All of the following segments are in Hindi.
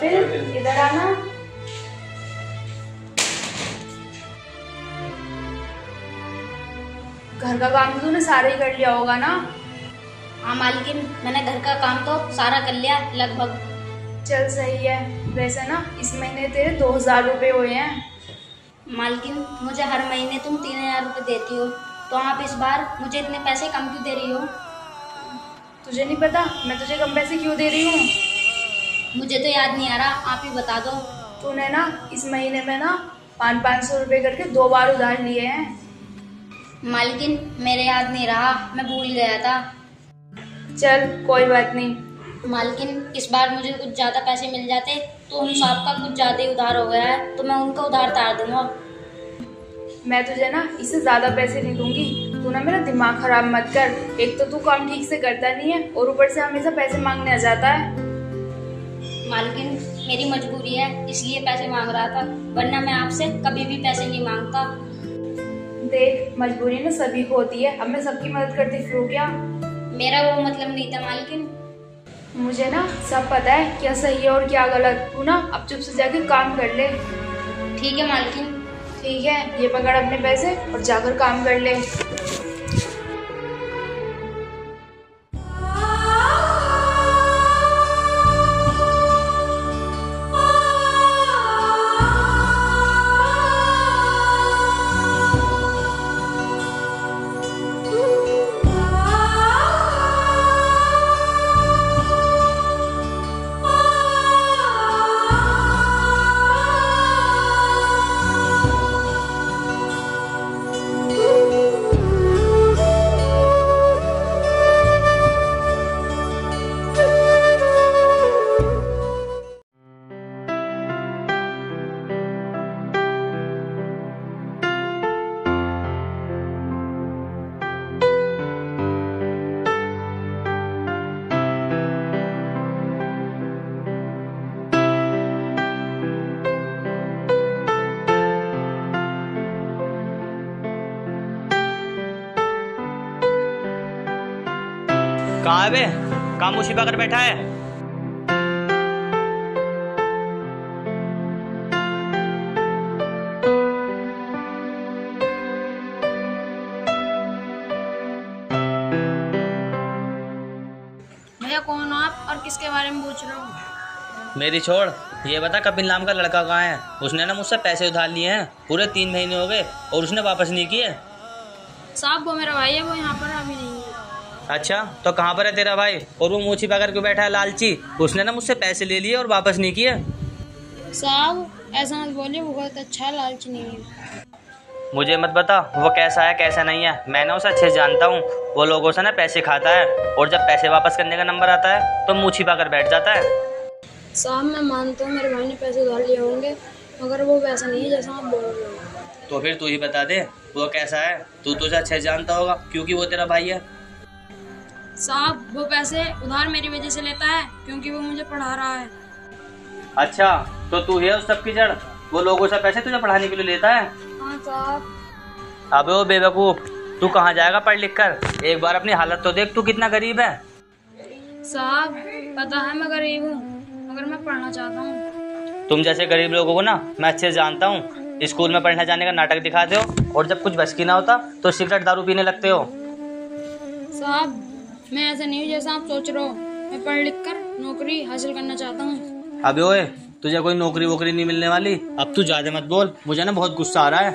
कपिल इधर आना। घर का काम तो तूने सारा ही कर लिया होगा ना? हाँ मालकिन मैंने घर का काम तो सारा कर लिया लगभग। चल सही है। वैसे ना इस महीने तेरे दो हज़ार रुपये हुए हैं। मालकिन मुझे हर महीने तुम तीन हज़ार रुपये देती हो तो आप इस बार मुझे इतने पैसे कम क्यों दे रही हो? तुझे नहीं पता मैं तुझे कम पैसे क्यों दे रही हूँ? मुझे तो याद नहीं आ रहा आप ही बता दो। तूने ना इस महीने में ना पाँच पाँच सौ रुपये करके दो बार उधार लिए हैं। मालकिन मेरे याद नहीं रहा मैं भूल गया था। चल कोई बात नहीं। मालकिन इस बार मुझे कुछ ज़्यादा पैसे मिल जाते तो उन साहब का कुछ ज़्यादा ही उधार हो गया है तो मैं उनका उधार तार दूँगा। मैं तुझे ना इससे ज़्यादा पैसे नहीं दूँगी। तू ना मेरा दिमाग खराब मत कर। एक तो तू काम ठीक से करता नहीं है और ऊपर से हमेशा पैसे मांगने आ जाता है। मालकिन मेरी मजबूरी है इसलिए पैसे मांग रहा था वरना मैं आपसे कभी भी पैसे नहीं माँगता। देख मजबूरी ना सभी को होती है अब मैं सबकी मदद करती फिरूँ क्या? मेरा वो मतलब नहीं था मालकिन। मुझे ना सब पता है क्या सही है और क्या गलत। तू ना अब चुप से जाके काम कर ले। ठीक है मालकिन। ठीक है ये पकड़ अपने पैसे और जाकर काम कर ले। बे काम उसी पर बैठा है। भैया कौन हो आप? और किसके बारे में पूछ रहा हो? मेरी छोड़ ये बता कपिल नाम का लड़का कहाँ है? उसने ना मुझसे पैसे उधार लिए हैं पूरे तीन महीने हो गए और उसने वापस नहीं किए। साहब वो मेरा भाई है वो यहाँ पर अच्छा तो कहाँ पर है तेरा भाई? और वो मुँह छिपा करके बैठा है लालची। उसने ना मुझसे पैसे ले लिए और वापस नहीं किए। साहब ऐसा मत बोलिए वो बहुत अच्छा लालच नहीं है। मुझे मत बता वो कैसा है कैसा नहीं है। मैंने उसे अच्छे से जानता हूँ। वो लोगों से ना पैसे खाता है। और जब पैसे वापस करने का नंबर आता है तो मुँह छिपा कर बैठ जाता है। साहब मैं मानता हूँ मेरे भाई ने पैसे उधार लिए होंगे मगर वो वैसा नहीं है जैसा आप बोल रहे हो। तो फिर तू ही बता दे वो कैसा है? तू तुझे अच्छे से जानता होगा क्योंकि वो तेरा भाई है। साहब वो पैसे उधार मेरी वजह से लेता है क्योंकि वो मुझे पढ़ा रहा है। अच्छा तो तू है उस सब की जड़? वो लोगों से पैसे तुझे पढ़ाने के लिए लेता है? हाँ साहब। अबे वो बेवकूफ़ तू कहाँ जाएगा पढ़ लिख कर? एक बार अपनी हालत तो देख तू कितना गरीब है। साहब पता है मैं गरीब हूँ मगर मैं पढ़ना चाहता हूँ। तुम जैसे गरीब लोगों को ना मैं अच्छे से जानता हूँ। स्कूल में पढ़ने जाने का नाटक दिखाते हो और जब कुछ बस की ना होता तो सिगरेट दारू पीने लगते हो। साहब मैं ऐसा नहीं हूँ जैसा आप सोच रहे हो। मैं पढ़ लिख कर नौकरी हासिल करना चाहता हूँ। अबे ओए तुझे कोई नौकरी वोकरी नहीं मिलने वाली? अब तू ज़्यादा मत बोल मुझे ना बहुत गुस्सा आ रहा है।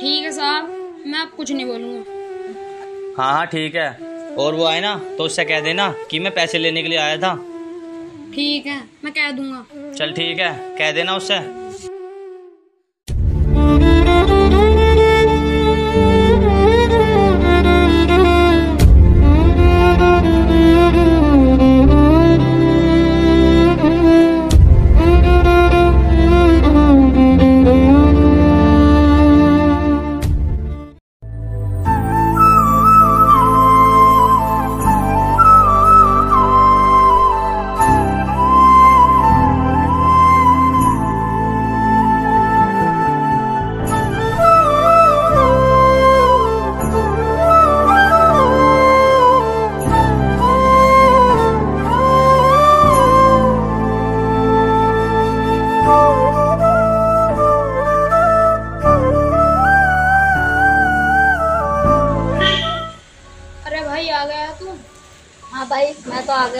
ठीक है साहब मैं अब कुछ नहीं बोलूँगा। हाँ हाँ ठीक है। और वो आए ना तो उससे कह देना कि मैं पैसे लेने के लिए आया था। ठीक है मैं कह दूँगा। चल ठीक है। कह देना उससे।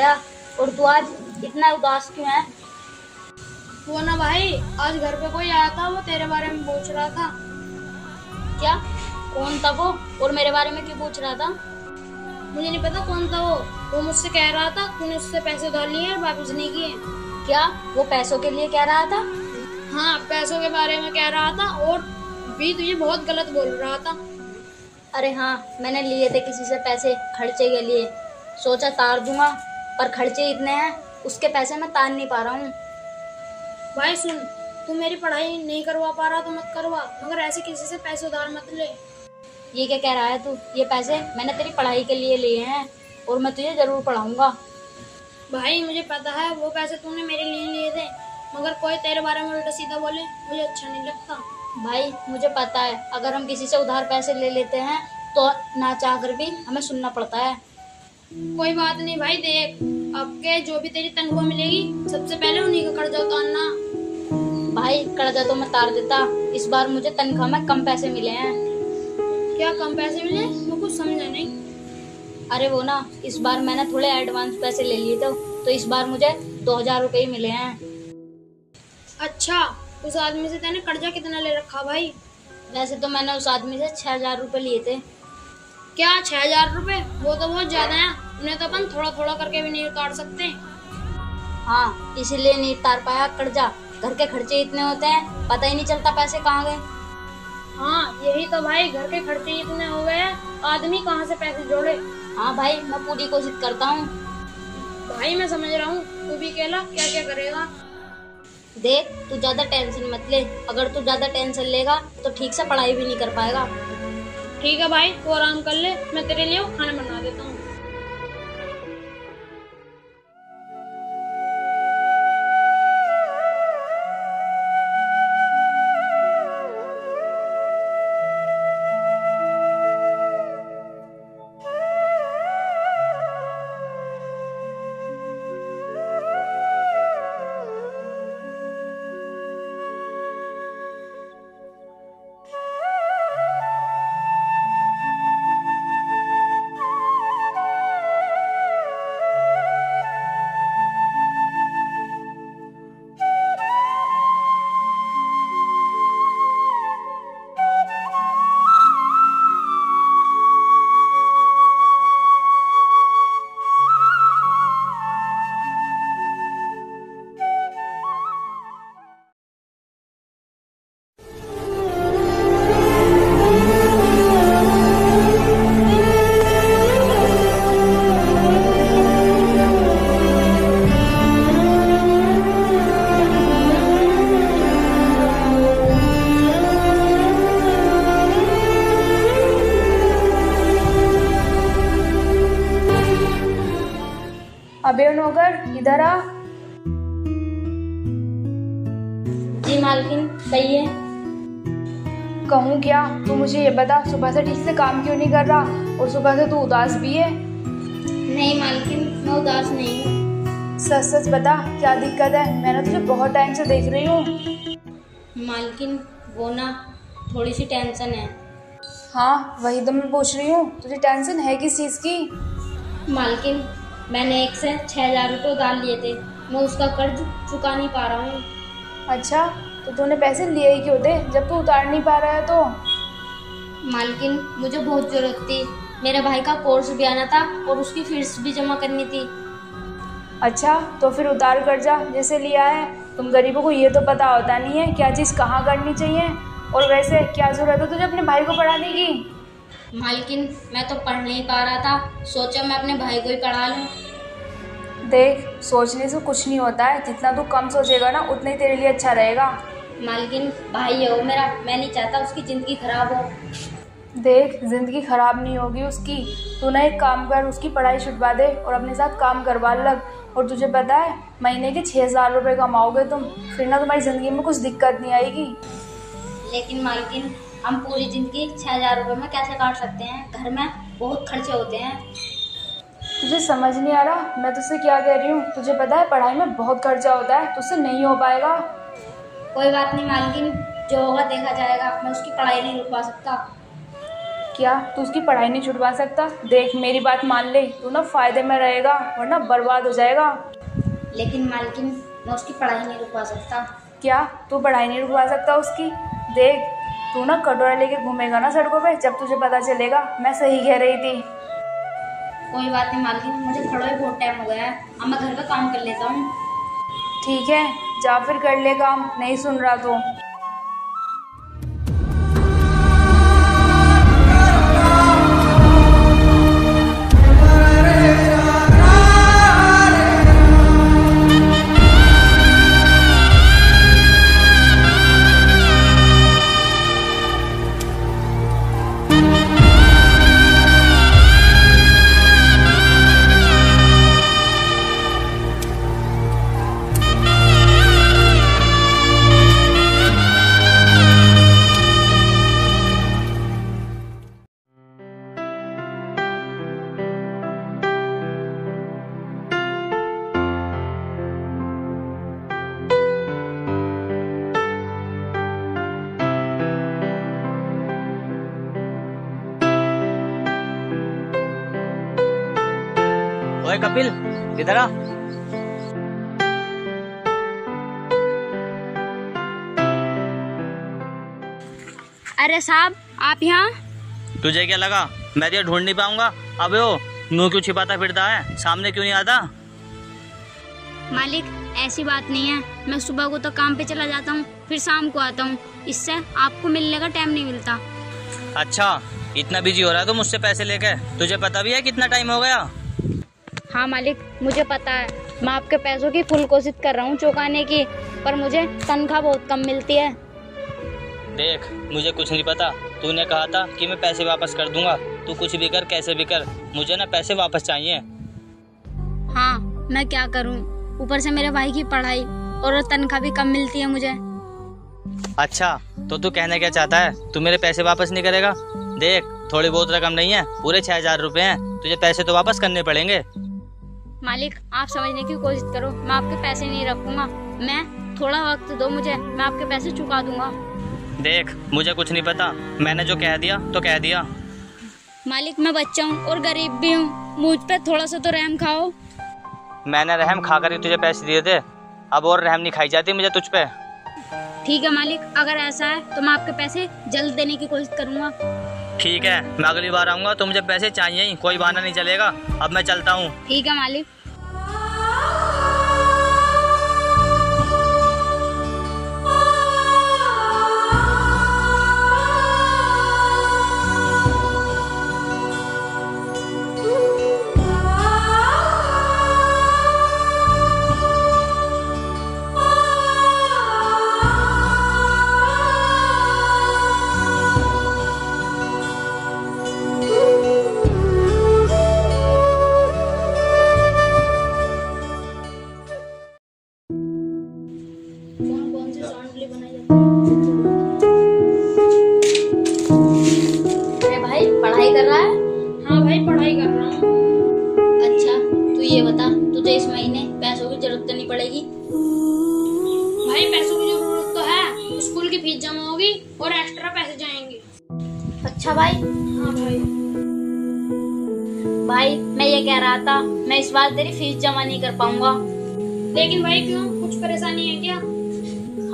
गया और तू आज इतना उदास क्यों है? वो ना भाई आज घर पे कोई आया था वो तेरे बारे में पूछ रहा था। क्या? कौन था वो? और मेरे बारे में क्यों पूछ रहा था? मुझे नहीं पता कौन था वो। वो मुझसे कह रहा था तूने उससे पैसे उधार लिए और वापस नहीं किए क्या? वो पैसों के लिए कह रहा था? हाँ पैसों के बारे में कह रहा था और भी तुझे बहुत गलत बोल रहा था। अरे हाँ मैंने लिए थे किसी से पैसे खर्चे के लिए। सोचा तार दूँगा पर खर्चे इतने हैं उसके पैसे मैं तान नहीं पा रहा हूँ। भाई सुन तू मेरी पढ़ाई नहीं करवा पा रहा तो मत करवा मगर ऐसे किसी से पैसे उधार मत ले। ये क्या कह रहा है तू? ये पैसे मैंने तेरी पढ़ाई के लिए लिए हैं और मैं तुझे ज़रूर पढ़ाऊँगा। भाई मुझे पता है वो पैसे तूने मेरे लिए लिए थे मगर कोई तेरे बारे में उल्टा सीधा बोले मुझे अच्छा नहीं लगता। भाई मुझे पता है अगर हम किसी से उधार पैसे ले लेते हैं तो ना चाह कर भी हमें सुनना पड़ता है। कोई बात नहीं भाई देख अब के जो भी तेरी तनख्वाह मिलेगी सबसे पहले उन्हीं का कर्जा उतारना। भाई कर्जा तो मैं तार देता। इस बार मुझे तनख्वाह में कम पैसे मिले हैं। क्या कम पैसे मिले? मैं कुछ समझा नहीं। अरे वो ना इस बार मैंने थोड़े एडवांस पैसे ले लिए थे तो इस बार मुझे दो हज़ार रुपये ही मिले हैं। अच्छा उस आदमी से तेने कर्जा कितना ले रखा भाई? वैसे तो मैंने उस आदमी से छह हज़ार रुपये लिए थे। क्या छह हज़ार रुपए? वो तो बहुत ज़्यादा है। उन्हें तो अपन थोड़ा थोड़ा करके भी नहीं उतार सकते। हाँ इसीलिए नहीं उतार पाया कर्जा घर के खर्चे इतने होते हैं पता ही नहीं चलता पैसे कहाँ गए। हाँ यही तो भाई घर के खर्चे इतने हो गए आदमी कहाँ से पैसे जोड़े? हाँ भाई मैं पूरी कोशिश करता हूँ। भाई मैं समझ रहा हूँ तू भी अकेला क्या क्या करेगा? देख तू ज़्यादा टेंशन मत ले। अगर तू ज़्यादा टेंशन लेगा तो ठीक से पढ़ाई भी नहीं कर पाएगा। ठीक है भाई तू आराम कर ले मैं तेरे लिए खाना बना देता हूँ। जी मालकिन कहिए कहूँ क्या? तू मुझे ये बता सुबह से ठीक से काम क्यों नहीं कर रहा? और सुबह से तू उदास भी है? नहीं मालकिन मैं उदास नहीं हूँ। सच सच बता क्या दिक्कत है? मैंने तुझे बहुत टाइम से देख रही हूँ। मालकिन वो ना थोड़ी सी टेंशन है। हाँ वही तो मैं पूछ रही हूँ। तुझे टेंशन है किस चीज़ की? मालकिन मैंने एक से छह हज़ार रुपये उधार लिए थे। मैं उसका कर्ज चुका नहीं पा रहा हूँ। अच्छा तो तूने पैसे लिए ही क्यों थे? जब तू उतार नहीं पा रहा है तो? मालकिन मुझे बहुत ज़रूरत थी। मेरे भाई का कोर्स भी आना था और उसकी फ़ीस भी जमा करनी थी। अच्छा तो फिर उतार कर्जा जैसे लिया है। तुम गरीबों को ये तो पता होता नहीं है क्या चीज़ कहाँ करनी चाहिए। और वैसे क्या ज़रूरत है तुझे अपने भाई को पढ़ाने की? मालकिन मैं तो पढ़ नहीं पा रहा था। सोचा मैं अपने भाई को ही पढ़ा लूँ। देख सोचने से कुछ नहीं होता है। जितना तू कम सोचेगा ना उतना ही तेरे लिए अच्छा रहेगा। मालकिन भाई है वो मेरा। मैं नहीं चाहता उसकी ज़िंदगी खराब हो। देख ज़िंदगी खराब नहीं होगी उसकी। तू ना एक काम कर उसकी पढ़ाई छुटवा दे और अपने साथ काम करवा लग। और तुझे पता है महीने के छः हज़ार रुपये कमाओगे तुम। फिर ना तुम्हारी ज़िंदगी में कुछ दिक्कत नहीं आएगी। लेकिन मालकिन हम पूरी ज़िंदगी छः हज़ार रुपये में कैसे काट सकते हैं? घर में बहुत खर्चे होते हैं। तुझे समझ नहीं आ रहा? मैं तुझसे क्या कह रही हूँ? तुझे पता है पढ़ाई में बहुत खर्चा होता है तुझसे नहीं हो पाएगा। कोई बात नहीं मालकिन जो होगा देखा जाएगा। मैं उसकी पढ़ाई नहीं रुकवा सकता। क्या? तू उसकी पढ़ाई नहीं छुड़वा सकता? देख मेरी बात मान ले। तू ना फ़ायदे में रहेगा वरना बर्बाद हो जाएगा। लेकिन मालकिन मैं उसकी पढ़ाई नहीं रुकवा सकता। क्या? तू पढ़ाई नहीं रुकवा सकता उसकी? देख तू ना कटोरा लेके घूमेगा ना सड़कों पे जब तुझे पता चलेगा। मैं सही कह रही थी। कोई बात नहीं मालकिन मुझे खड़ो ही बहुत टाइम हो गया है। अब मैं घर का काम कर लेता हूँ। ठीक है, जा फिर कर ले काम, नहीं सुन रहा तो। कपिल इधर आ। अरे साहब आप यहाँ? तुझे क्या लगा? मैं तुझे ढूंढ नहीं पाऊँगा। अबे ओ मुँह क्यों छिपाता फिरता है? सामने क्यों नहीं आता? मालिक ऐसी बात नहीं है। मैं सुबह को तो काम पे चला जाता हूँ फिर शाम को आता हूँ। इससे आपको मिलने का टाइम नहीं मिलता। अच्छा इतना बिज़ी हो रहा है तो मुझसे पैसे लेके। तुझे पता भी है कितना टाइम हो गया? हाँ मालिक मुझे पता है। मैं आपके पैसों की फुल कोशिश कर रहा हूँ चुकाने की पर मुझे तनख्वाह बहुत कम मिलती है। देख मुझे कुछ नहीं पता। तूने कहा था कि मैं पैसे वापस कर दूँगा। तू कुछ भी कर कैसे भी कर। मुझे ना पैसे वापस चाहिए। हाँ मैं क्या करूँ? ऊपर से मेरे भाई की पढ़ाई और तनख्वाह भी कम मिलती है मुझे। अच्छा तो तू कहना क्या चाहता है? तू मेरे पैसे वापस नहीं करेगा? देख थोड़ी बहुत रकम नहीं है पूरे छह हज़ार रुपए हैं। तुझे पैसे तो वापस करने पड़ेंगे। मालिक आप समझने की कोशिश करो मैं आपके पैसे नहीं रखूँगा। मैं थोड़ा वक्त दो मुझे मैं आपके पैसे चुका दूँगा। देख मुझे कुछ नहीं पता। मैंने जो कह दिया तो कह दिया। मालिक मैं बच्चा हूँ और गरीब भी हूँ। मुझ पे थोड़ा सा तो रहम खाओ। मैंने रहम खा कर तुझे पैसे दिए थे। अब और रहम नहीं खाई जाती मुझे तुझ पे। ठीक है मालिक अगर ऐसा है तो मैं आपके पैसे जल्द देने की कोशिश करूँगा। ठीक है, मैं अगली बार आऊँगा तो मुझे पैसे चाहिए ही, कोई बहाना नहीं चलेगा। अब मैं चलता हूँ। ठीक है, मालिक। की फ़ीस जमा होगी और एक्स्ट्रा पैसे जाएँगे। अच्छा भाई। हाँ भाई। भाई मैं ये कह रहा था मैं इस बार तेरी फ़ीस जमा नहीं कर पाऊँगा। लेकिन भाई क्यों? कुछ परेशानी है क्या?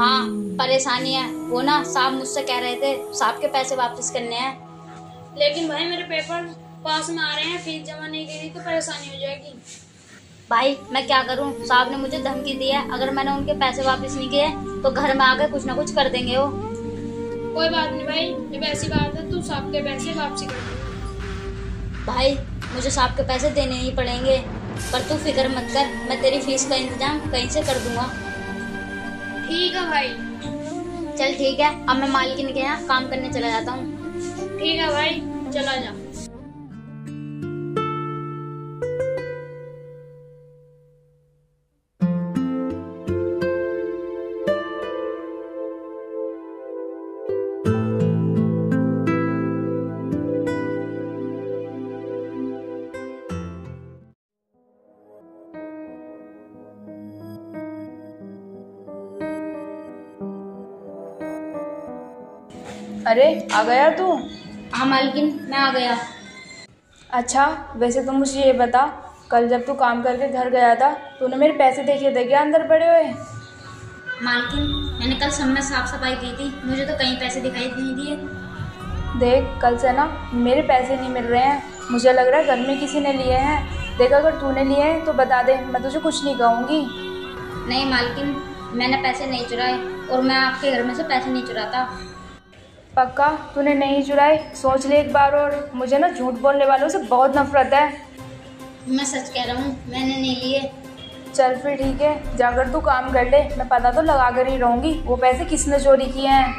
हाँ परेशानी है। वो ना साहब मुझसे कह रहे थे साहब के पैसे वापस करने हैं। लेकिन भाई मेरे पेपर पास में आ रहे हैं फ़ीस जमा नहीं करी तो परेशानी हो जाएगी। भाई मैं क्या करूँ? साहब ने मुझे धमकी दी है। अगर मैंने उनके पैसे वापस नहीं किए तो घर में आकर कुछ ना कुछ कर देंगे वो। कोई बात नहीं भाई जब ऐसी बात है तू सबके पैसे वापसी कर दे। भाई मुझे साहब के पैसे देने ही पड़ेंगे। पर तू फ़िक्र मत कर मैं तेरी फ़ीस का इंतज़ाम कहीं से कर दूँगा। ठीक है भाई। चल ठीक है अब मैं मालकिन के यहाँ काम करने चला जाता हूँ। ठीक है भाई चला जा। अरे आ गया तू? हाँ मालकिन मैं आ गया। अच्छा वैसे तो मुझे ये बता कल जब तू काम करके घर गया था तूने मेरे पैसे देखे थे क्या अंदर पड़े हुए? मालकिन मैंने कल सब में साफ़ सफ़ाई की थी मुझे तो कहीं पैसे दिखाई नहीं दिए। देख कल से ना मेरे पैसे नहीं मिल रहे हैं मुझे लग रहा है घर में किसी ने लिए हैं। देख अगर तूने लिए हैं तो बता दे मैं तुझे कुछ नहीं कहूँगी। नहीं मालकिन मैंने पैसे नहीं चुराए और मैं आपके घर में से पैसे नहीं चुराता। पक्का? तूने नहीं चुराए सोच ले एक बार और। मुझे ना झूठ बोलने वालों से बहुत नफरत है। मैं सच कह रहा हूँ मैंने नहीं लिए। चल फिर ठीक है। जाकर तू काम कर ले। मैं पता तो लगा कर ही रहूँगी। वो पैसे किसने चोरी किए हैं?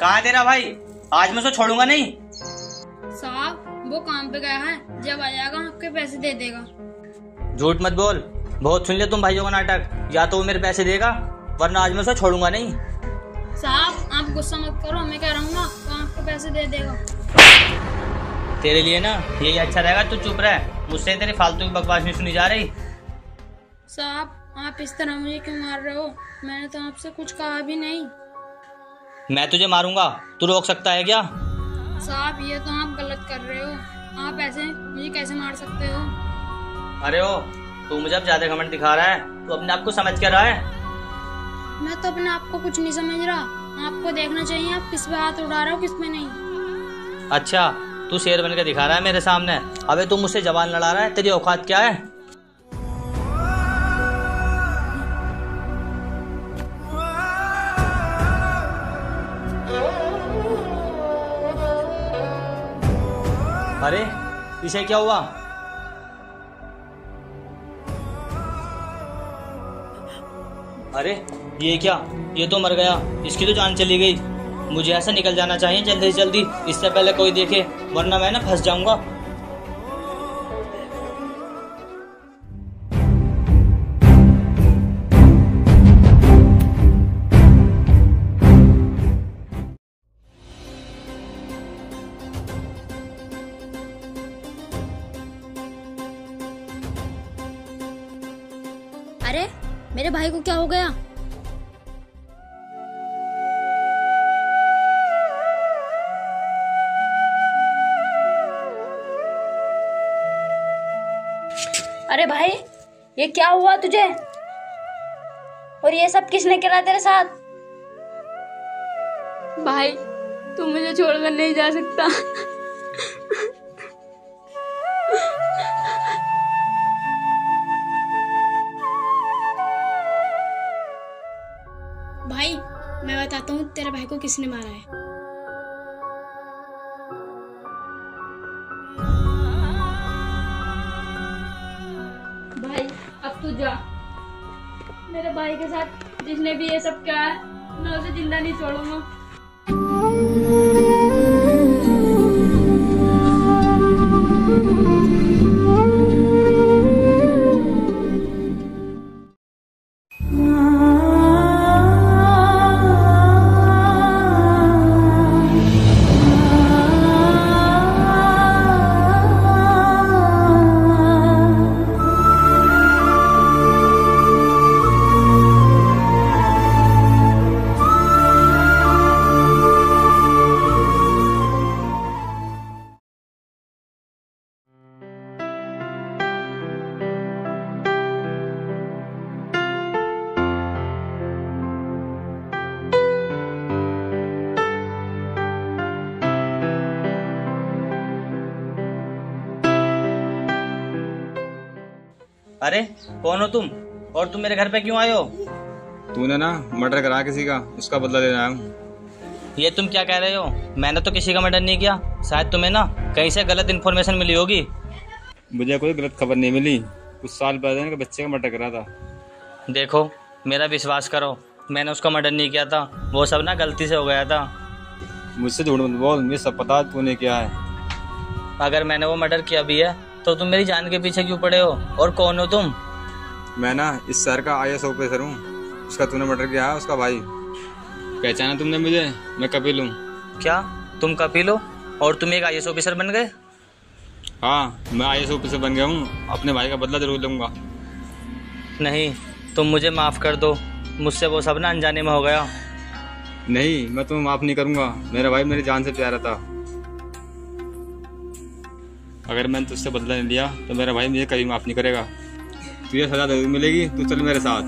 कहाँ तेरा भाई? आज मैं उसे छोड़ूँगा नहीं। साहब वो काम पे गया है। जब आ जाएगा आपके पैसे दे देगा। झूठ मत बोल। बहुत सुन लिया तुम भाइयों का नाटक। या तो वो मेरे पैसे देगा वरना आज मैं उसे छोड़ूँगा नहीं। साहब आप गुस्सा मत करो मैं कह रहा हूँ ना आपको पैसे दे देगा। तेरे लिए ना यही अच्छा रहेगा तू चुप रह। मुझसे तेरी फालतू की बकवास नहीं सुनी जा रही। साहब आप इस तरह मुझे क्यों मार रहे हो? मैंने तो आपसे कुछ कहा भी नहीं। मैं तुझे मारूँगा। तू रोक सकता है क्या? साहब ये तो आप गलत कर रहे हो। आप ऐसे मुझे कैसे मार सकते हो? अरे ओ तू मुझे अब ज़्यादा घमंड दिखा रहा है। तू अपने आप को समझ क्या रहा है? मैं तो अपने आप को कुछ नहीं समझ रहा। आपको देखना चाहिए आप किस पे हाथ उड़ा रहे हो किस पे नहीं। अच्छा तू शेर बनकर दिखा रहा है मेरे सामने। अबे तू मुझसे जवान लड़ा रहा है। तेरी औकात क्या है? अरे इसे क्या हुआ? अरे, ये क्या? ये तो मर गया। इसकी तो जान चली गई। मुझे ऐसा निकल जाना चाहिए जल्दी से जल्दी। इससे पहले कोई देखे, वरना मैं ना फंस जाऊँगा। अरे भाई ये क्या हुआ तुझे? और ये सब किसने करा तेरे साथ? भाई तू मुझे छोड़कर नहीं जा सकता। भाई मैं बताता हूँ तेरे भाई को किसने मारा है। भाई के साथ जिसने भी ये सब किया है मैं उसे ज़िंदा नहीं छोड़ूँगा। अरे कौन हो तुम? और तुम मेरे घर पे क्यों आए हो? तूने ना मर्डर करा किसी का उसका बदला लेना आया हूँ। ये तुम क्या कह रहे हो? मैंने तो किसी का मर्डर नहीं किया। शायद तुम्हें ना कहीं से गलत इन्फॉर्मेशन मिली होगी। मुझे कोई गलत खबर नहीं मिली। कुछ साल पहले इनके बच्चे का मर्डर करा था। देखो मेरा विश्वास करो मैंने उसका मर्डर नहीं किया था। वो सब ना गलती से हो गया था। मुझसे झूठ मत बोल मुझे सब पता तूने क्या है। अगर मैंने वो मर्डर किया भी है तो तुम मेरी जान के पीछे क्यों पड़े हो? और कौन हो तुम? मैं ना इस शहर का आई ऑफिसर हूँ। उसका तूने मर्डर किया है उसका भाई। पहचाना तुमने मुझे? मैं कपिल हूँ। क्या? तुम कपिल हो? और तुम एक आई ऑफिसर बन गए? हाँ मैं आई ऑफिसर बन गया हूँ। अपने भाई का बदला ज़रूर लूँगा। नहीं तुम मुझे माफ़ कर दो। मुझसे वो सब ना अनजाने में हो गया। नहीं मैं तुम्हें माफ़ नहीं करूँगा। मेरा भाई मेरी जान से प्यारा था। अगर मैंने तुझसे बदला नहीं लिया तो मेरा भाई मुझे कभी माफ़ नहीं करेगा। तुझे सजा ज़रूर मिलेगी तो चल मेरे साथ।